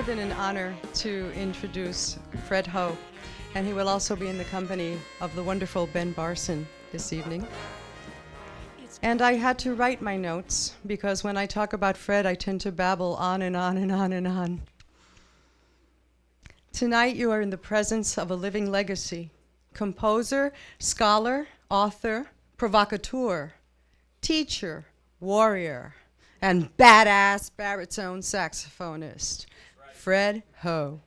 More than an honor to introduce Fred Ho, and he will also be in the company of the wonderful Ben Barson this evening. And I had to write my notes because when I talk about Fred, I tend to babble on and on and on and on. Tonight, you are in the presence of a living legacy composer, scholar, author, provocateur, teacher, warrior, and badass baritone saxophonist, Fred Ho.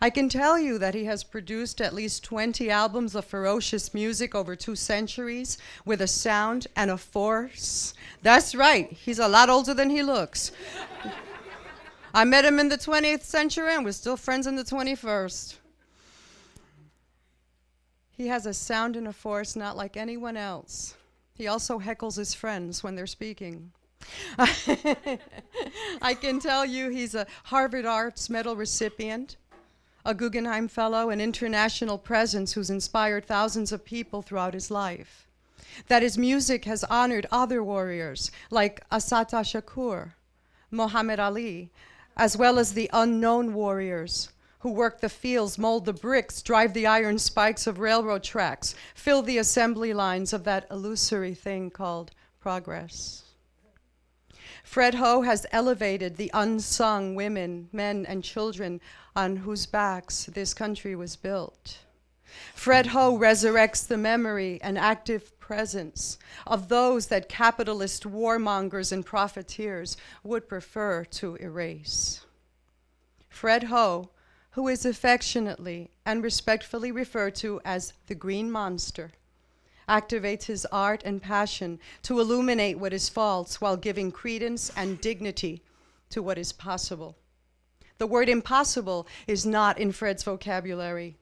I can tell you that he has produced at least 20 albums of ferocious music over two centuries with a sound and a force. That's right, he's a lot older than he looks. I met him in the 20th century and we're still friends in the 21st. He has a sound and a force not like anyone else. He also heckles his friends when they're speaking. I can tell you he's a Harvard Arts Medal recipient, a Guggenheim Fellow, an international presence who's inspired thousands of people throughout his life. That his music has honored other warriors like Assata Shakur, Muhammad Ali, as well as the unknown warriors who work the fields, mold the bricks, drive the iron spikes of railroad tracks, fill the assembly lines of that illusory thing called progress. Fred Ho has elevated the unsung women, men, and children on whose backs this country was built. Fred Ho resurrects the memory and active presence of those that capitalist warmongers and profiteers would prefer to erase. Fred Ho who is affectionately and respectfully referred to as the Green Monster, activates his art and passion to illuminate what is false while giving credence and dignity to what is possible. The word impossible is not in Fred's vocabulary.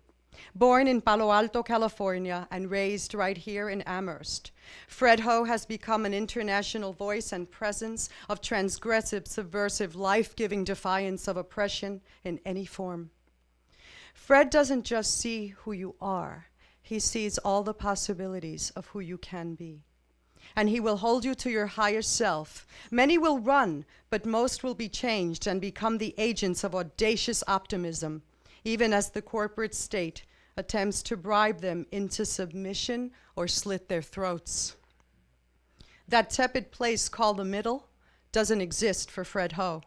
Born in Palo Alto, California, and raised right here in Amherst, Fred Ho has become an international voice and presence of transgressive, subversive, life giving defiance of oppression in any form. Fred doesn't just see who you are, he sees all the possibilities of who you can be. And he will hold you to your higher self. Many will run, but most will be changed and become the agents of audacious optimism, even as the corporate state attempts to bribe them into submission or slit their throats. That tepid place called the middle doesn't exist for Fred Ho.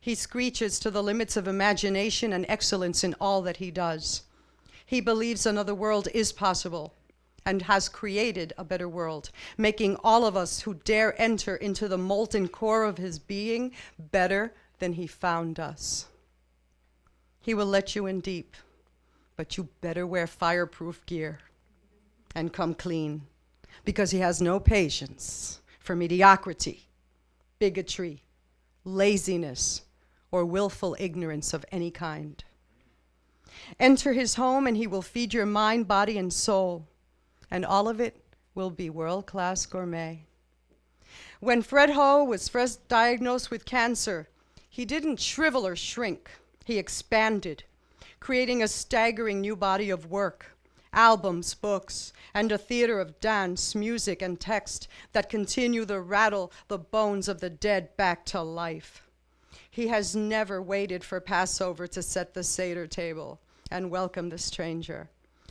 He screeches to the limits of imagination and excellence in all that he does. He believes another world is possible and has created a better world, making all of us who dare enter into the molten core of his being better than he found us. He will let you in deep, but you better wear fireproof gear and come clean because he has no patience for mediocrity, bigotry, laziness, or willful ignorance of any kind. Enter his home, and he will feed your mind, body, and soul, and all of it will be world class gourmet. When Fred Ho was first diagnosed with cancer, he didn't shrivel or shrink, he expanded, creating a staggering new body of work albums, books, and a theater of dance, music, and text that continue to rattle the bones of the dead back to life. He has never waited for Passover to set the Seder table and welcome the stranger.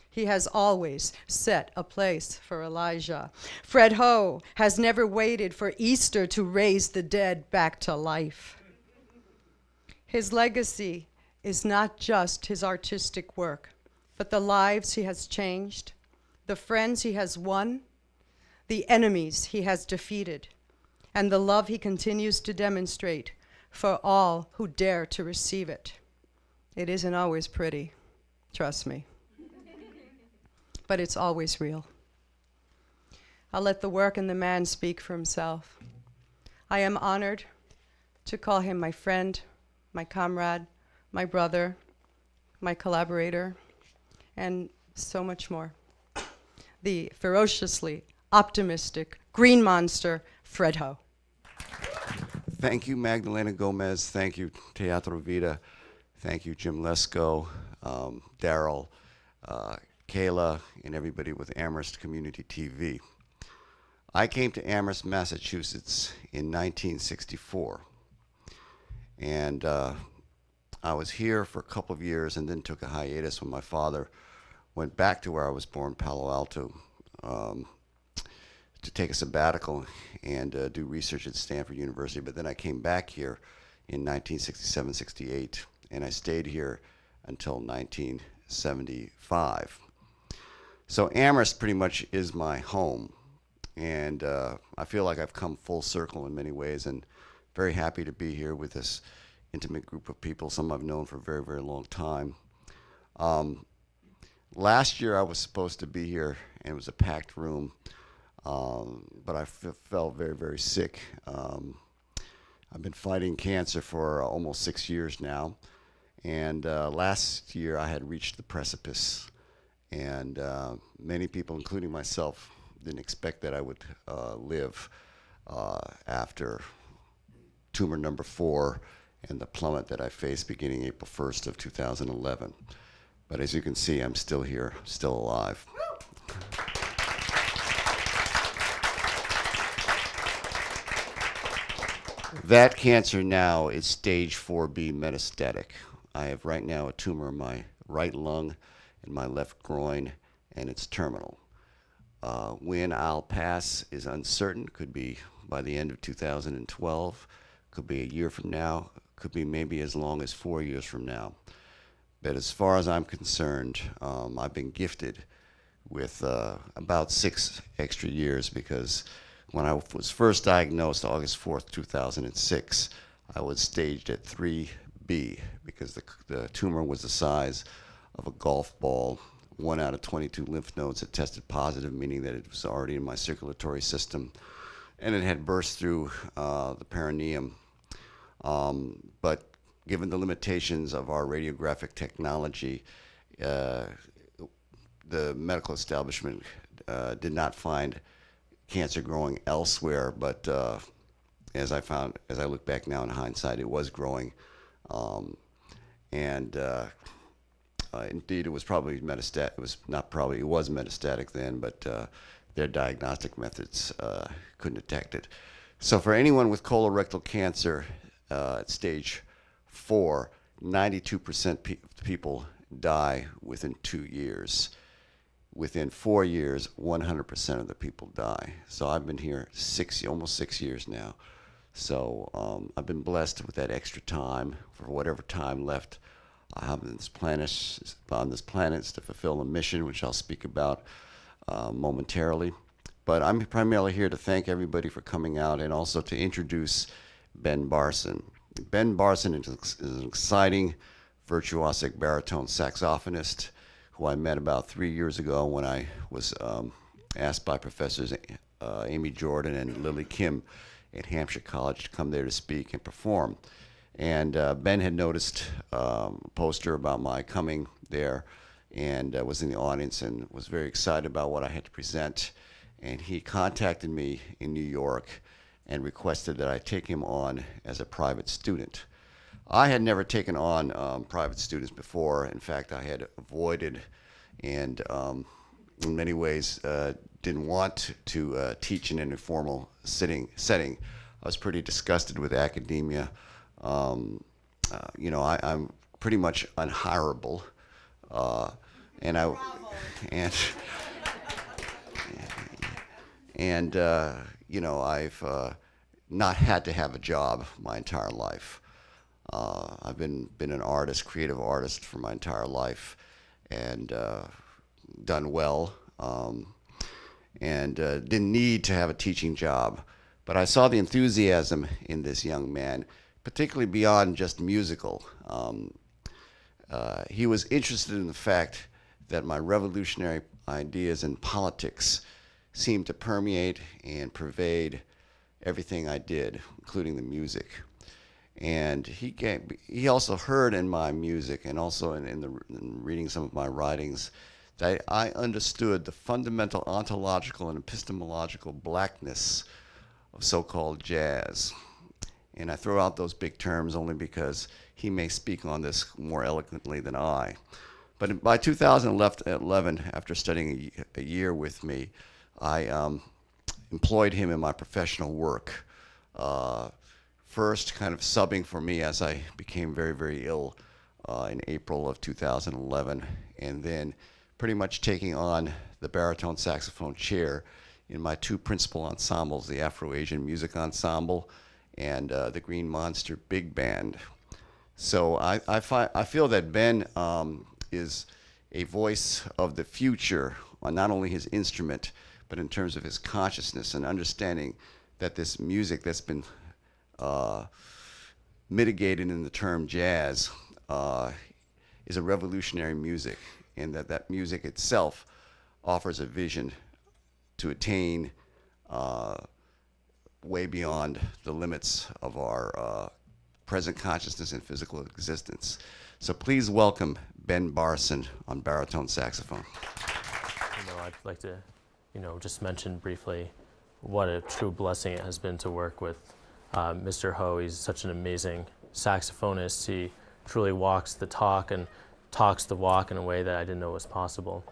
He has always set a place for Elijah. Fred Ho has never waited for Easter to raise the dead back to life. His legacy is not just his artistic work, but the lives he has changed, the friends he has won, the enemies he has defeated, and the love he continues to demonstrate for all who dare to receive it. It isn't always pretty, trust me, but it's always real. I'll let the work and the man speak for himself. I am honored to call him my friend, my comrade, my brother, my collaborator, and so much more. The ferociously optimistic green monster, Fred Ho. Thank you, Magdalena Gomez. Thank you, Teatro Vida. Thank you, Jim Lesko, um, Daryl, uh, Kayla, and everybody with Amherst Community TV. I came to Amherst, Massachusetts in 1964. And uh, I was here for a couple of years and then took a hiatus when my father went back to where I was born, Palo Alto, um, to take a sabbatical and uh, do research at Stanford University. But then I came back here in 1967 68, and I stayed here until 1975. So Amherst pretty much is my home, and uh, I feel like I've come full circle in many ways, and very happy to be here with this intimate group of people, some I've known for a very, very long time. Um, last year I was supposed to be here, and it was a packed room, um, but I f- felt very, very sick. Um, I've been fighting cancer for almost six years now, and uh, last year I had reached the precipice, and uh, many people, including myself, didn't expect that I would uh, live uh, after tumor number four and the plummet that I faced beginning April 1st of 2011. But as you can see, I'm still here, still alive. That cancer now is stage 4B metastatic. I have right now a tumor in my right lung and my left groin, and it's terminal. Uh, when I'll pass is uncertain, could be by the end of 2012, could be a year from now, could be maybe as long as four years from now. But as far as I'm concerned, um, I've been gifted with uh, about six extra years because when I was first diagnosed August 4th, 2006, I was staged at 3B because the, the tumor was the size of a golf ball. One out of 22 lymph nodes had tested positive, meaning that it was already in my circulatory system. And it had burst through uh, the perineum um, but given the limitations of our radiographic technology, uh, the medical establishment uh, did not find cancer growing elsewhere. But uh, as I found, as I look back now in hindsight, it was growing, um, and uh, uh, indeed, it was probably metastatic. It was not probably it was metastatic then, but uh, their diagnostic methods couldn't detect it. So for anyone with colorectal cancer, uh, at stage four, 92% pe- people die within two years. Within four years, 100% of the people die. So I've been here six, almost six years now. So um, I've been blessed with that extra time for whatever time left I have on this planet, on this planet to fulfill a mission, which I'll speak about uh, momentarily. But I'm primarily here to thank everybody for coming out and also to introduce Ben Barson. Ben Barson is an exciting, virtuosic baritone saxophonist who I met about three years ago when I was um, asked by Professors uh, Amy Jordan and Lily Kim at Hampshire College to come there to speak and perform. And uh, Ben had noticed um, a poster about my coming there and uh, was in the audience and was very excited about what I had to present. And he contacted me in New York and requested that I take him on as a private student. I had never taken on um, private students before. In fact, I had avoided and um, in many ways uh, didn't want to uh, teach in an informal sitting, setting. I was pretty disgusted with academia. Um, uh, you know, I, am pretty much unhireable. Uh, and I, and, and uh, you know, I've uh, not had to have a job my entire life. Uh, I've been been an artist, creative artist for my entire life, and uh, done well. Um, and uh, didn't need to have a teaching job, but I saw the enthusiasm in this young man, particularly beyond just musical. Um, uh, he was interested in the fact that my revolutionary ideas in politics seemed to permeate and pervade everything I did, including the music. And he gave, he also heard in my music and also in, in, the, in reading some of my writings that I understood the fundamental ontological and epistemological blackness of so-called jazz. And I throw out those big terms only because he may speak on this more eloquently than I. But by 2011, after studying a, a year with me, I um, employed him in my professional work. Uh, first, kind of subbing for me as I became very, very ill uh, in April of 2011, and then pretty much taking on the baritone saxophone chair in my two principal ensembles, the Afro-Asian Music Ensemble and uh, the Green Monster Big Band. So I, I, fi- I feel that Ben um, is a voice of the future on not only his instrument, but in terms of his consciousness and understanding that this music that's been uh, mitigated in the term jazz uh, is a revolutionary music, and that that music itself offers a vision to attain uh, way beyond the limits of our uh, present consciousness and physical existence. So please welcome Ben Barson on baritone saxophone. You know, I'd like to, you know, just mention briefly what a true blessing it has been to work with uh, Mr. Ho. He's such an amazing saxophonist. He truly walks the talk and talks the walk in a way that I didn't know was possible.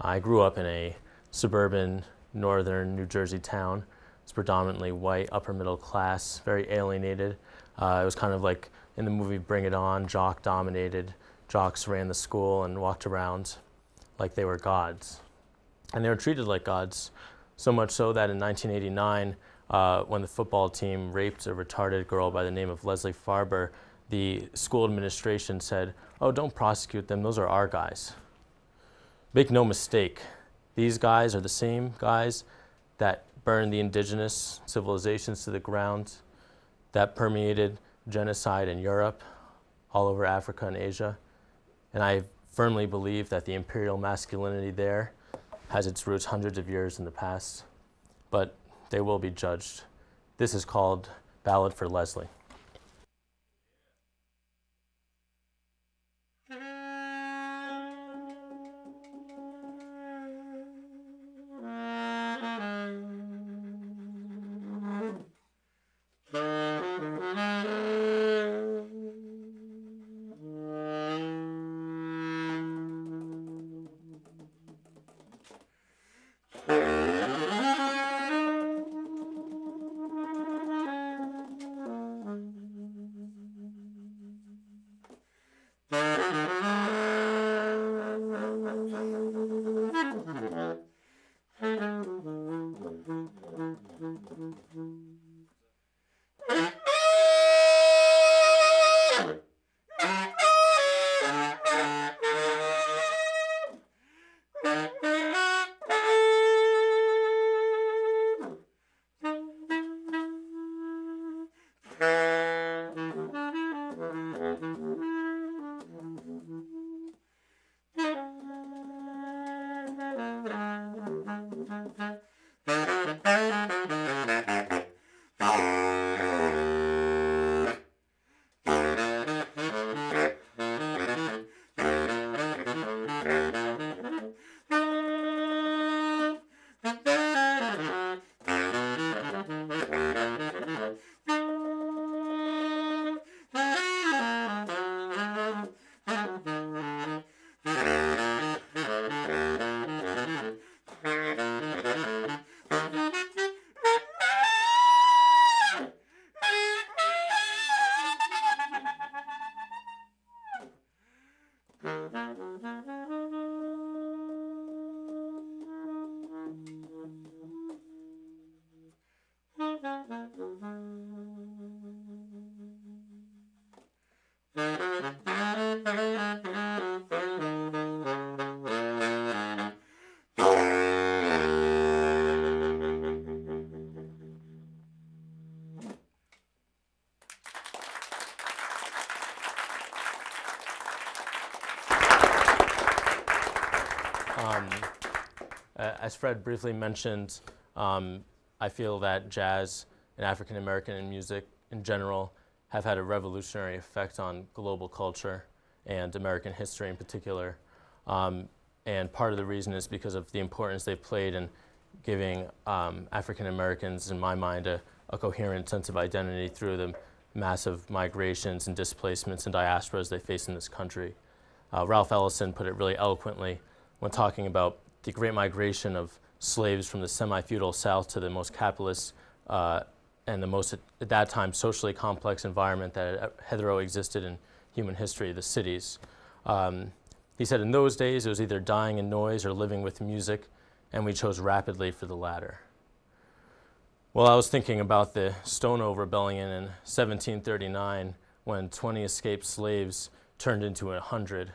I grew up in a suburban northern New Jersey town. It's predominantly white, upper middle class, very alienated. Uh, it was kind of like in the movie Bring It On, jock dominated. Jocks ran the school and walked around like they were gods. And they were treated like gods, so much so that in 1989, uh, when the football team raped a retarded girl by the name of Leslie Faber, the school administration said, Oh, don't prosecute them, those are our guys. Make no mistake, these guys are the same guys that burned the indigenous civilizations to the ground, that permeated genocide in Europe, all over Africa and Asia. And I firmly believe that the imperial masculinity there has its roots hundreds of years in the past, but they will be judged. This is called Ballad for Leslie. Um, uh, as Fred briefly mentioned, um, I feel that jazz and African American music in general have had a revolutionary effect on global culture and American history in particular. Um, and part of the reason is because of the importance they've played in giving um, African Americans, in my mind, a, a, coherent sense of identity through the massive migrations and displacements and diasporas they face in this country. Uh, Ralph Ellison put it really eloquently when talking about the great migration of slaves from the semi-feudal South to the most capitalist uh, and the most, at that time, socially complex environment that hetero existed in human history, the cities. Um, he said in those days it was either dying in noise or living with music, and we chose rapidly for the latter. Well, I was thinking about the Stono Rebellion in 1739 when 20 escaped slaves turned into 100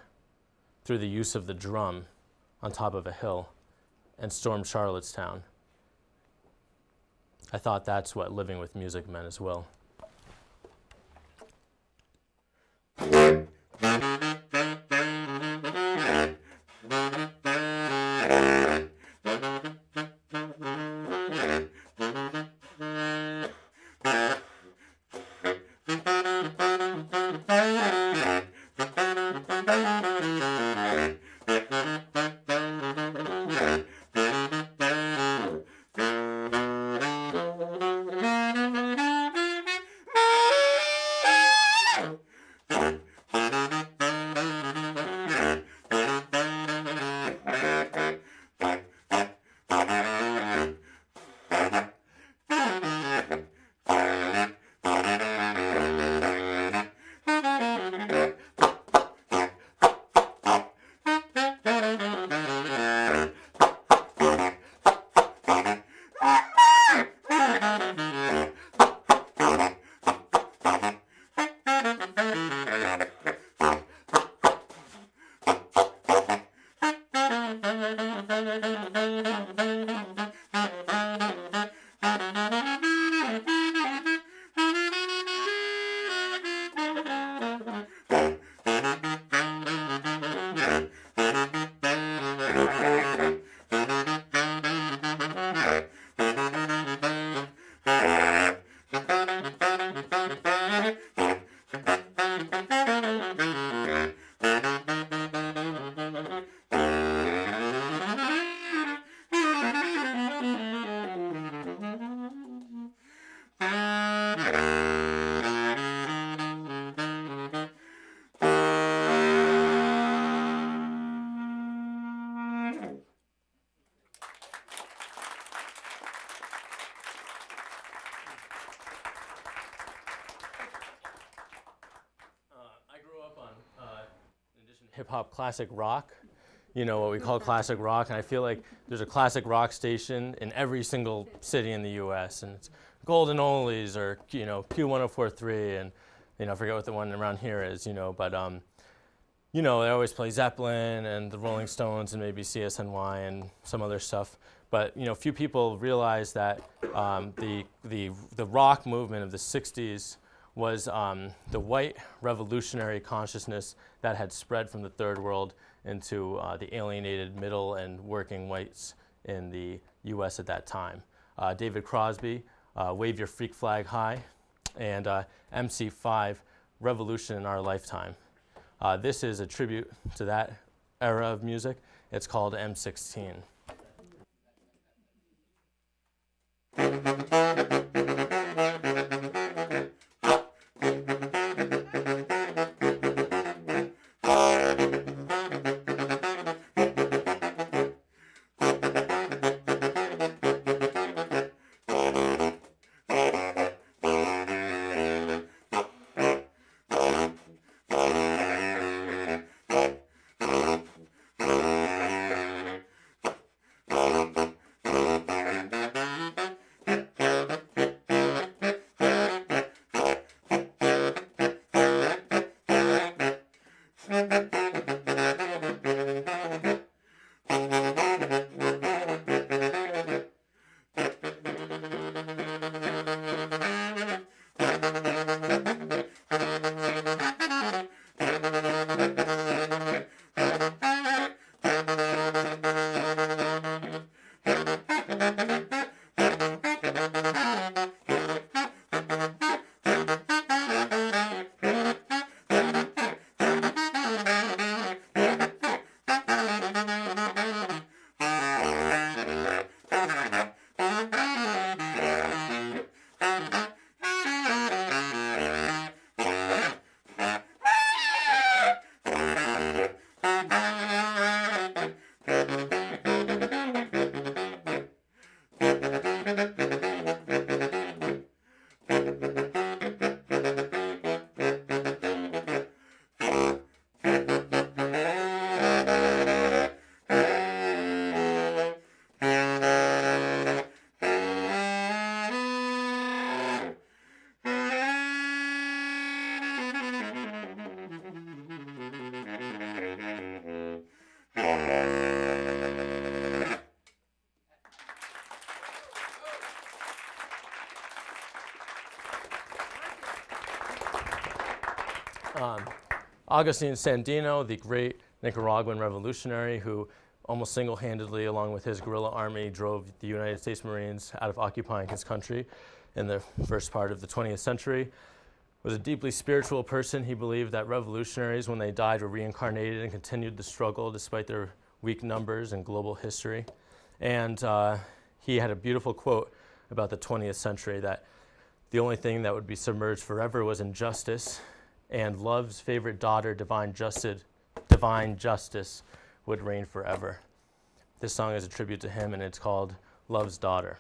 through the use of the drum on top of a hill and stormed Charlottetown. I thought that's what living with music meant as well. Hop classic rock, you know, what we call classic rock. And I feel like there's a classic rock station in every single city in the US. And it's Golden Oldies or, you know, Q1043. And, you know, I forget what the one around here is, you know, but, um, you know, they always play Zeppelin and the Rolling Stones and maybe CSNY and some other stuff. But you know, few people realize that um, the, the, the rock movement of the 60s was um, the white revolutionary consciousness that had spread from the third world into uh, the alienated middle and working whites in the US at that time. Uh, David Crosby, uh, Wave Your Freak Flag High, and uh, MC5, Revolution in Our Lifetime. Uh, this is a tribute to that era of music. It's called M16. Augustin Sandino, the great Nicaraguan revolutionary who almost single handedly, along with his guerrilla army, drove the United States Marines out of occupying his country in the first part of the 20th century. Was a deeply spiritual person. He believed that revolutionaries, when they died, were reincarnated and continued the struggle despite their weak numbers and global history. And uh, he had a beautiful quote about the 20th century that the only thing that would be submerged forever was injustice, and love's favorite daughter, divine justice, divine justice, would reign forever. This song is a tribute to him, and it's called Love's Daughter.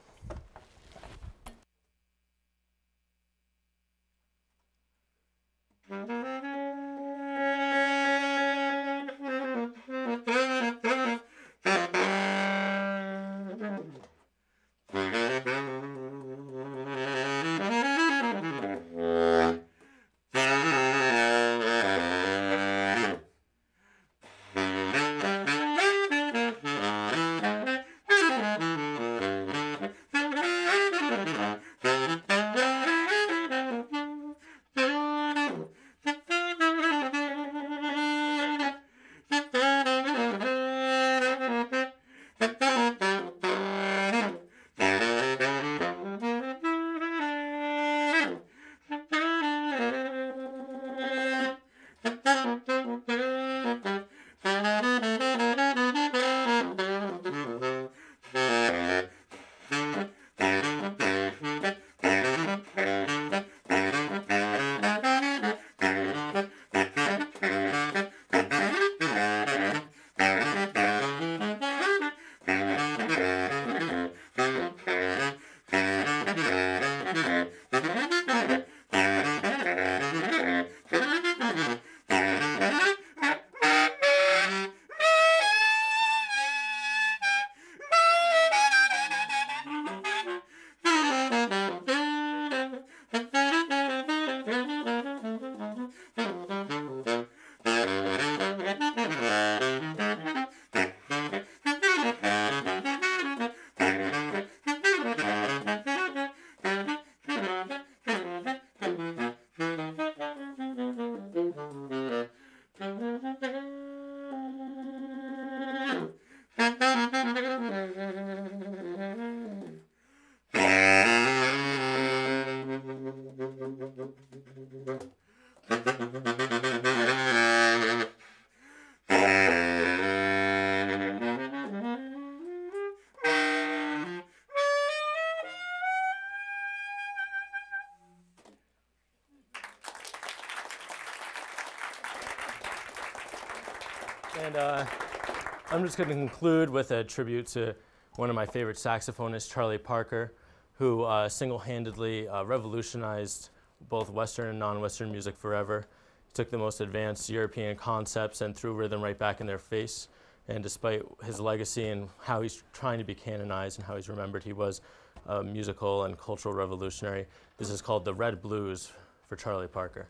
And uh, I'm just going to conclude with a tribute to one of my favorite saxophonists, Charlie Parker, who uh, single handedly uh, revolutionized both Western and non Western music forever. He took the most advanced European concepts and threw rhythm right back in their face. And despite his legacy and how he's trying to be canonized and how he's remembered, he was a musical and cultural revolutionary. This is called the Red Blues for Charlie Parker.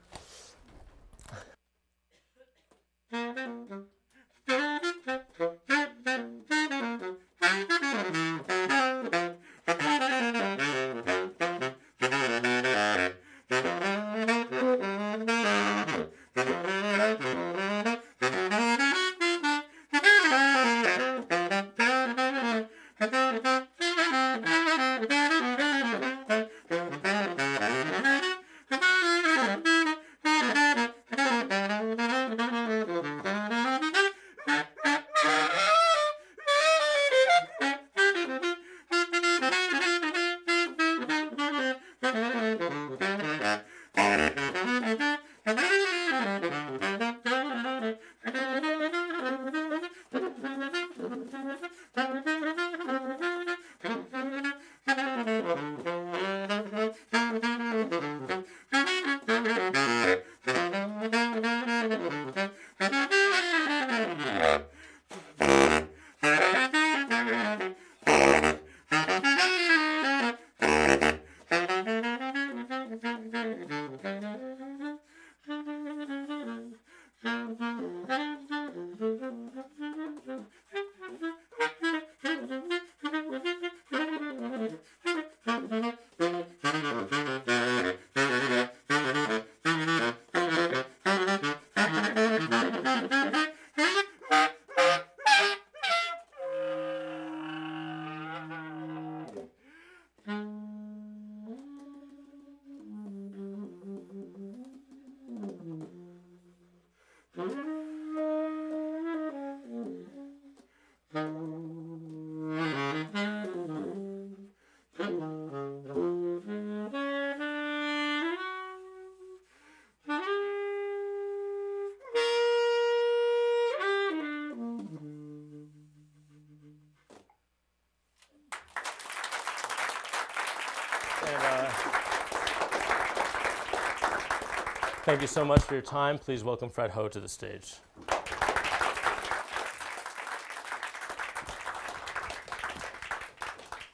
Thank you so much for your time. Please welcome Fred Ho to the stage.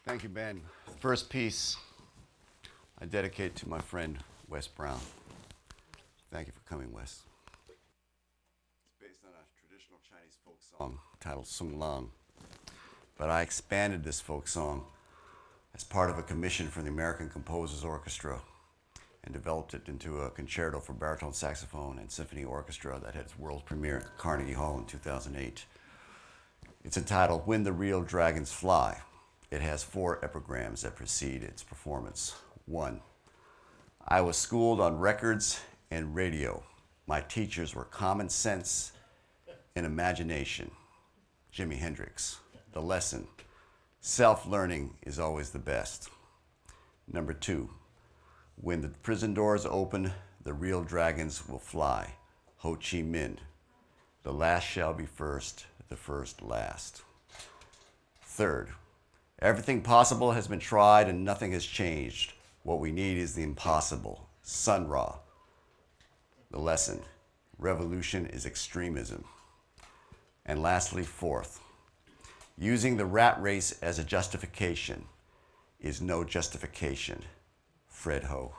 Thank you, Ben. First piece I dedicate to my friend Wes Brown. Thank you for coming, Wes. It's based on a traditional Chinese folk song titled Sung Lang. But I expanded this folk song as part of a commission from the American Composers Orchestra and developed it into a concerto for baritone saxophone and symphony orchestra that had its world premiere at Carnegie Hall in 2008. It's entitled When the Real Dragons Fly. It has four epigrams that precede its performance. One, I was schooled on records and radio. My teachers were common sense and imagination. Jimi Hendrix. The lesson self learning is always the best. Number two, when the prison doors open, the real dragons will fly. Ho Chi Minh. The last shall be first, the first last. Third, everything possible has been tried and nothing has changed. What we need is the impossible. Sun Ra. The lesson revolution is extremism. And lastly, fourth, using the rat race as a justification is no justification. Fred Ho.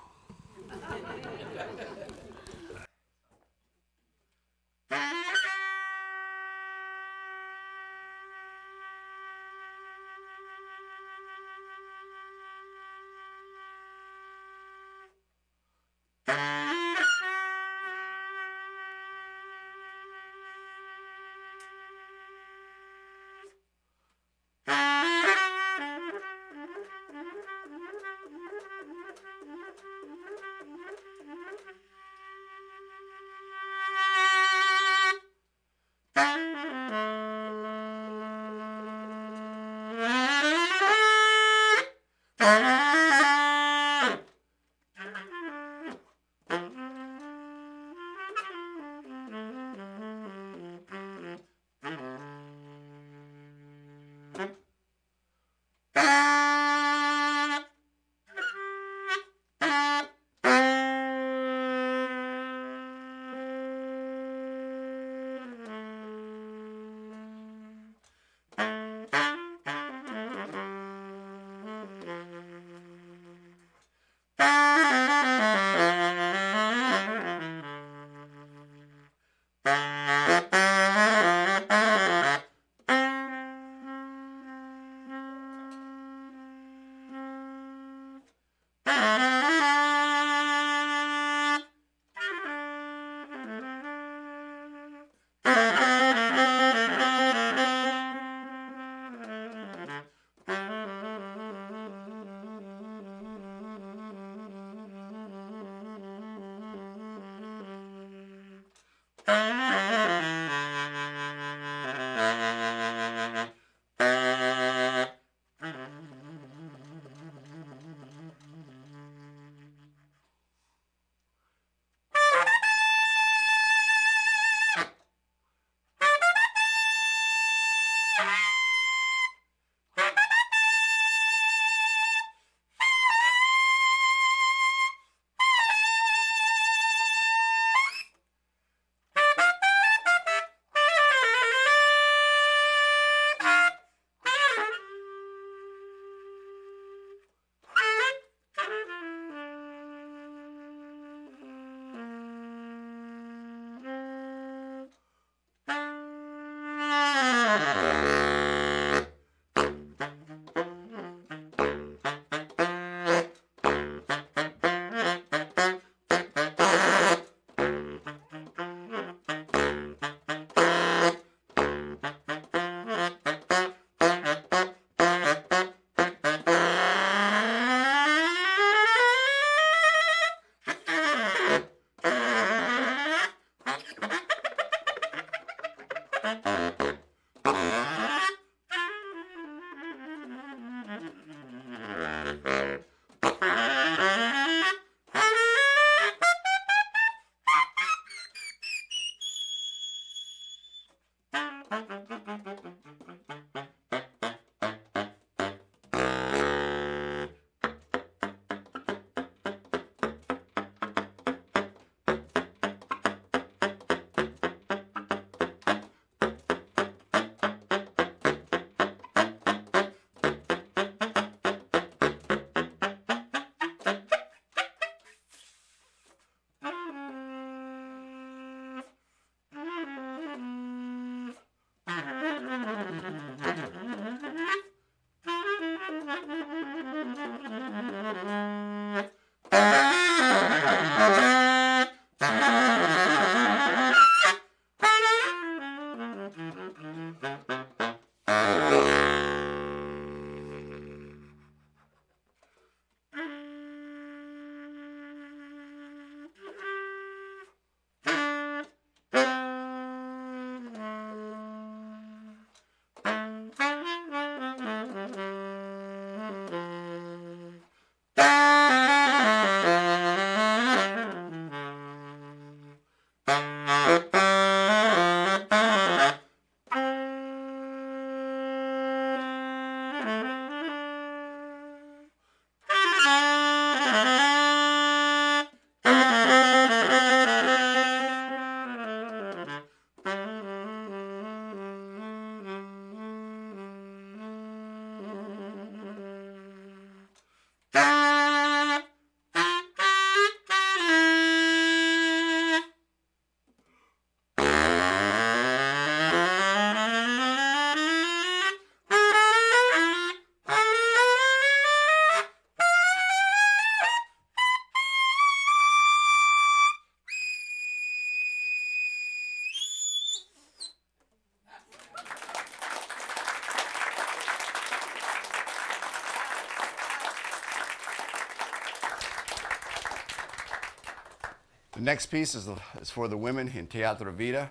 The next piece is, is for the women in Teatro Vida.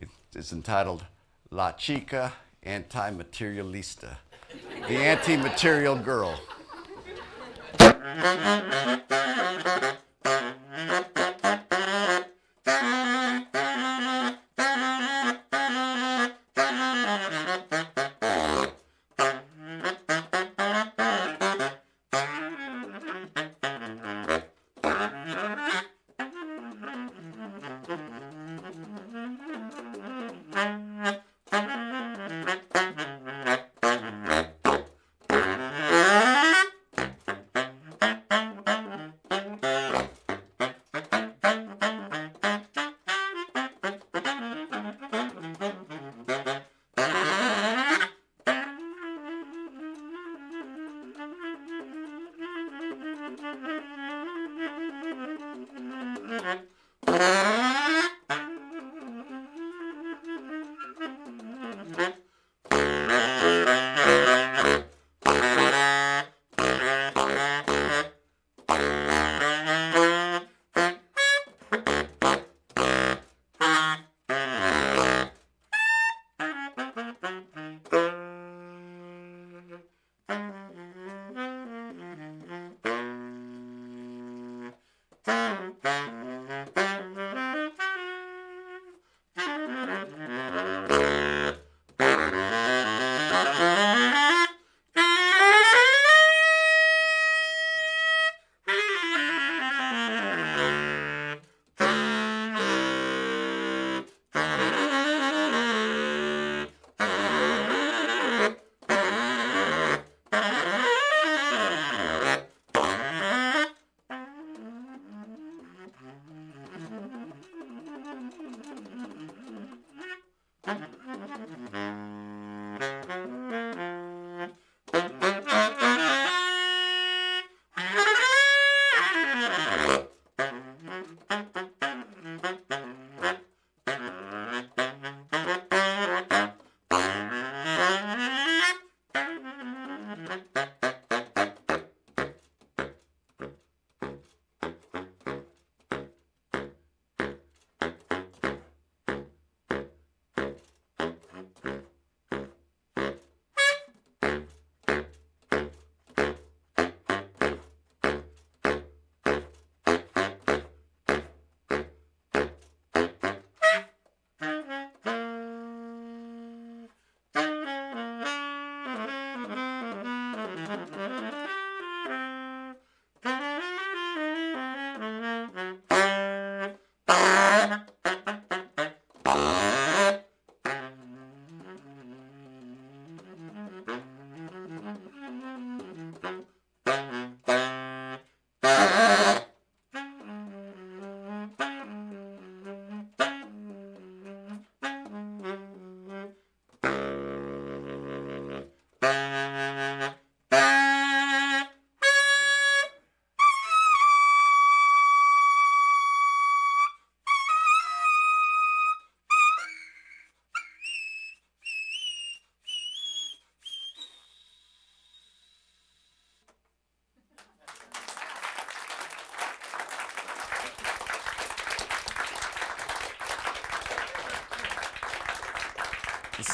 It, it's entitled La Chica Anti-Materialista, the anti-material girl.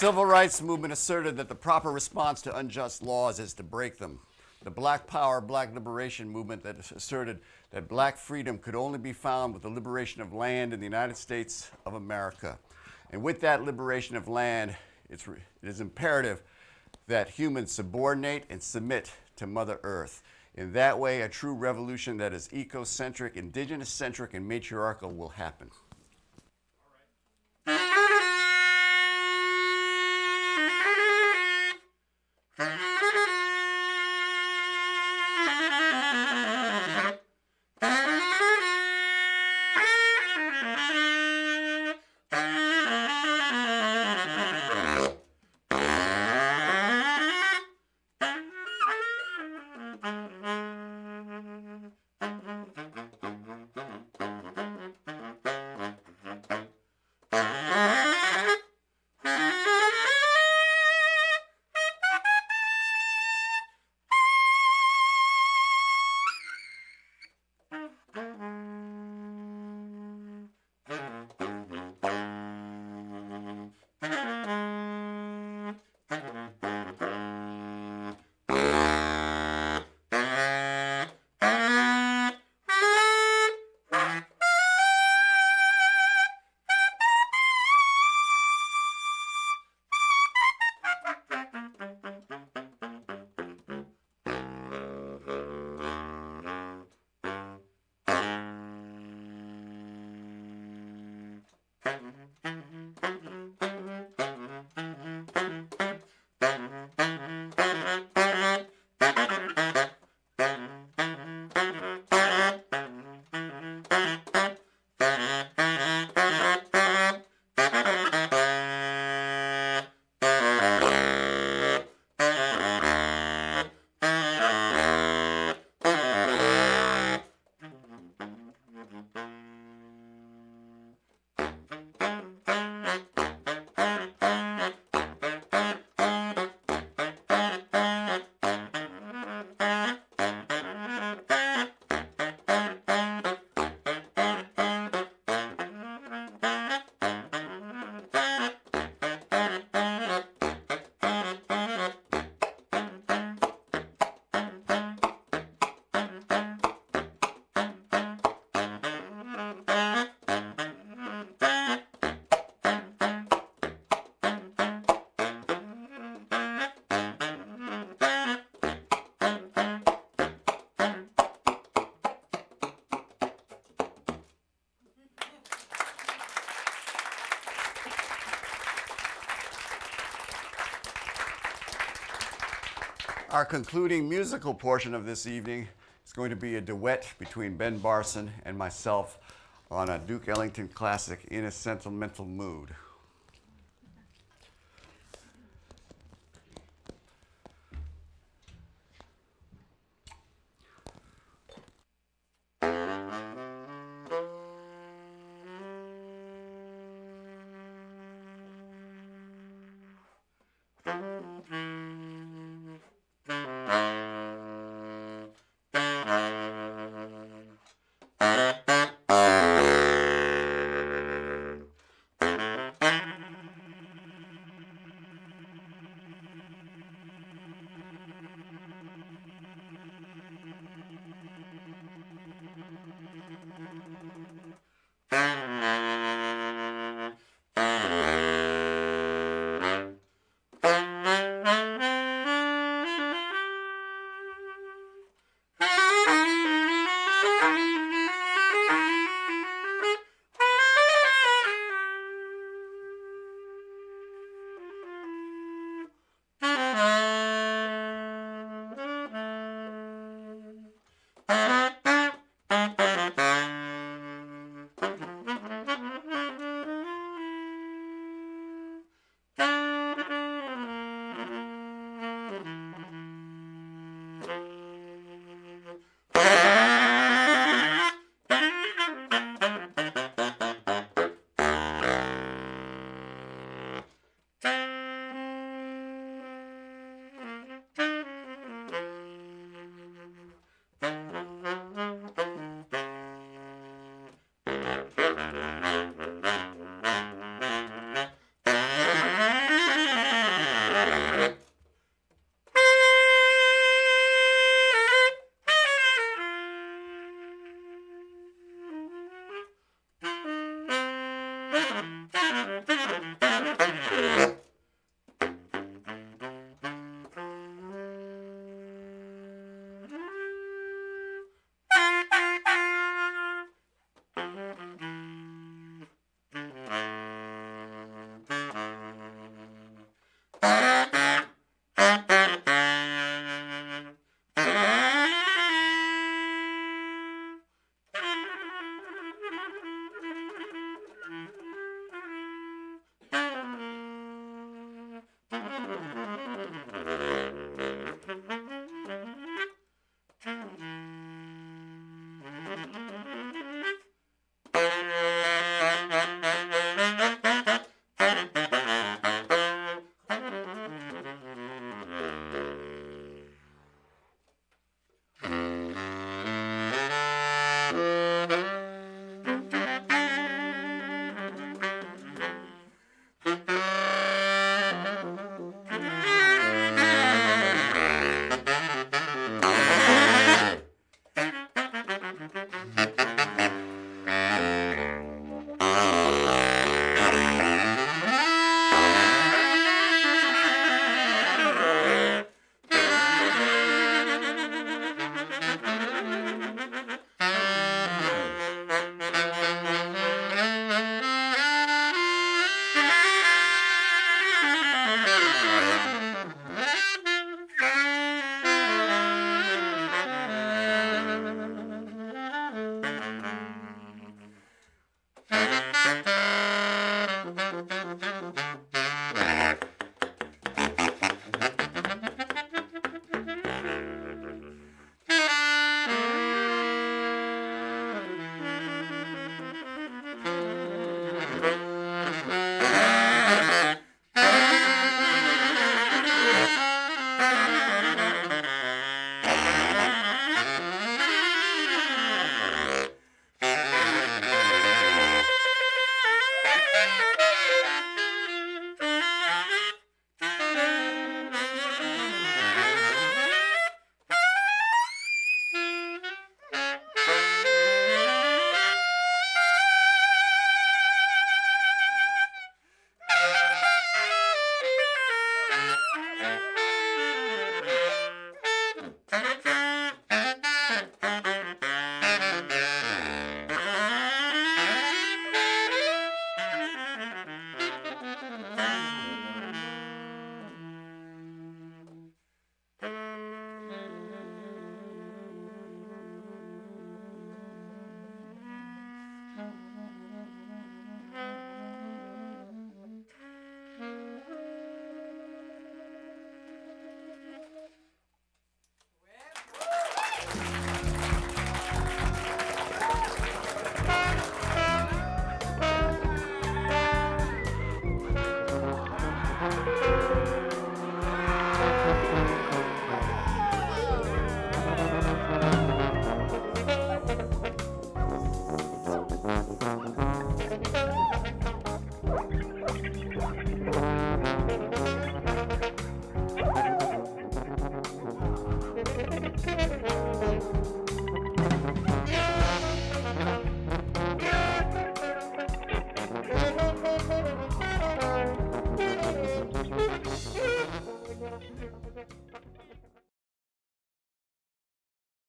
Civil rights movement asserted that the proper response to unjust laws is to break them. The Black Power, Black Liberation movement that asserted that black freedom could only be found with the liberation of land in the United States of America. And with that liberation of land, it's, it is imperative that humans subordinate and submit to Mother Earth. In that way, a true revolution that is ecocentric, indigenous centric, and matriarchal will happen. Our concluding musical portion of this evening is going to be a duet between Ben Barson and myself on a Duke Ellington classic, In a Sentimental Mood.